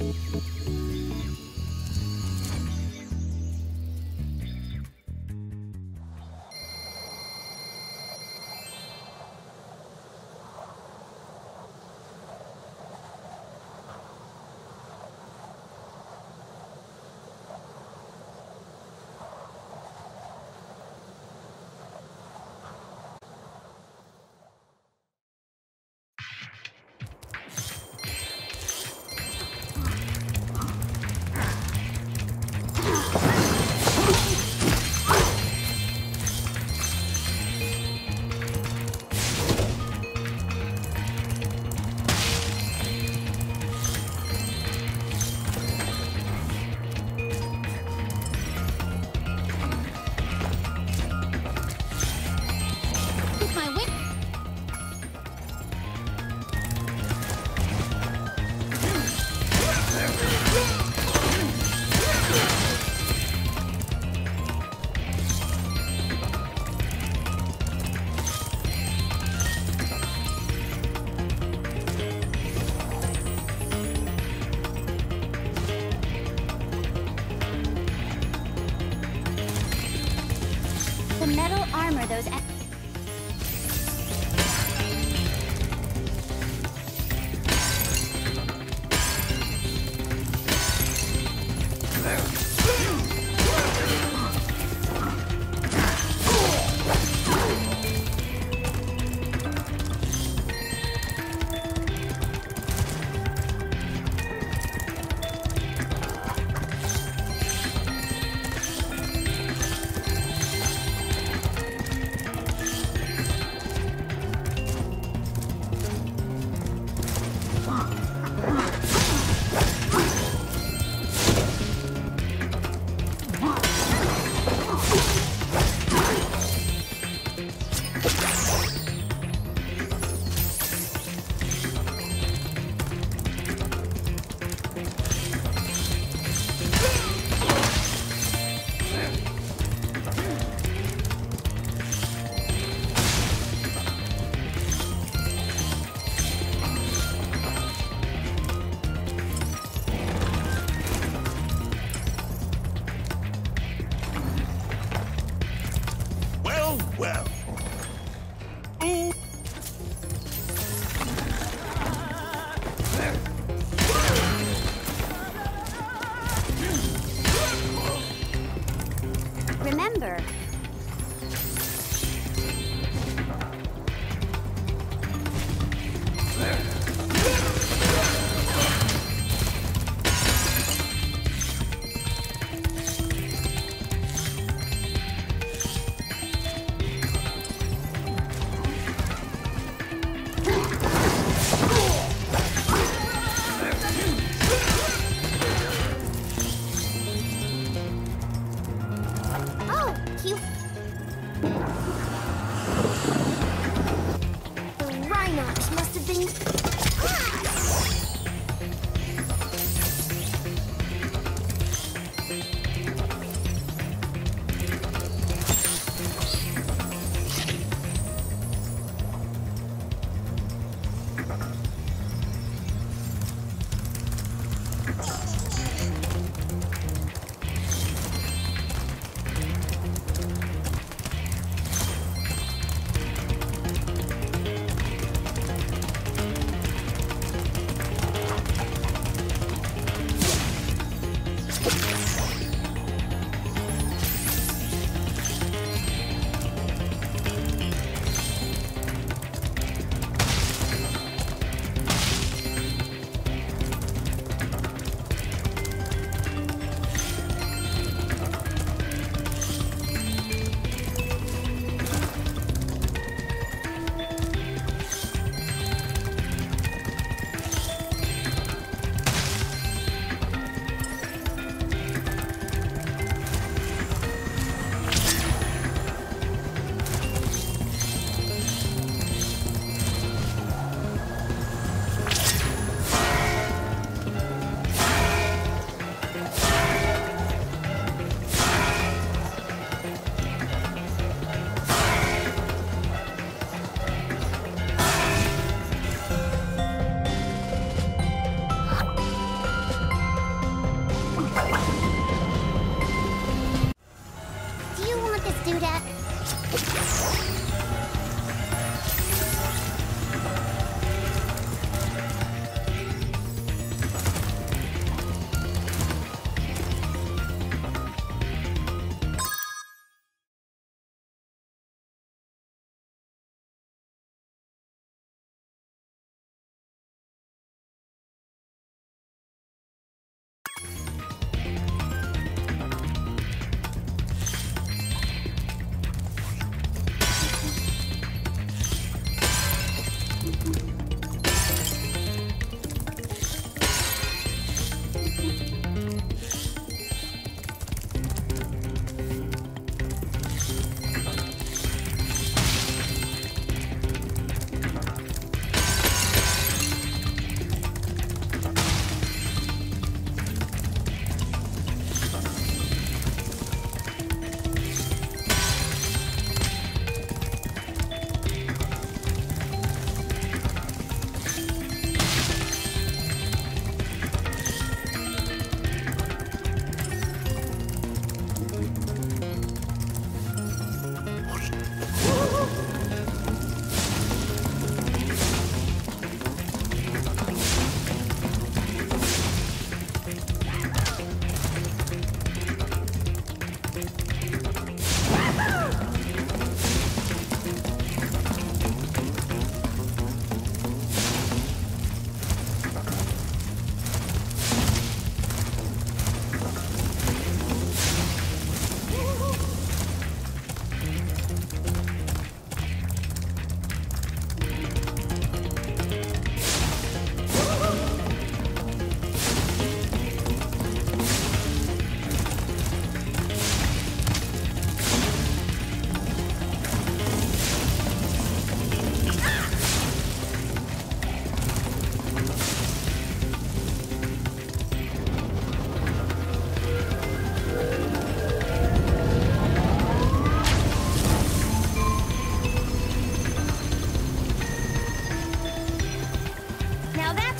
すごいな。Those. Let's go.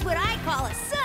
What I call a!